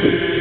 Mississippi.